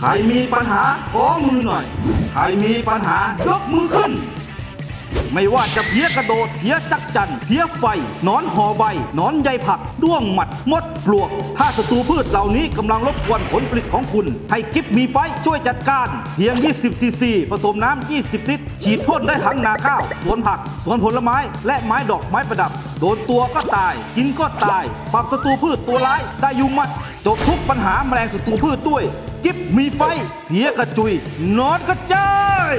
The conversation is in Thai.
ใครมีปัญหาขอมือหน่อย ใครมีปัญหายกมือขึ้น ไม่ว่าจะเพี้ยกระโดดเพี้ยจักจันเพี้ยไฟนอนหอใบนอนใยผัก ด้วงหมัด มดปลวก ถ้าศัตรูพืชเหล่านี้กำลังรบกวนผลผลิตของคุณ ให้กิฟมีไฟช่วยจัดการ เพียง 20 ซีซี ผสมน้ำ 20 ลิตร ฉีดพ่นได้ทั้งนาข้าว สวนผัก สวนผลไม้ และไม้ดอกไม้ประดับ โดนตัวก็ตาย กินก็ตายปรับศัตรูพืชตัวร้ายได้ยุงมัด จบทุกปัญหาแมลงศัตรูพืชด้วยกิฟมีไฟเพี้ยกระจุยนอนกระจาย